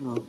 嗯。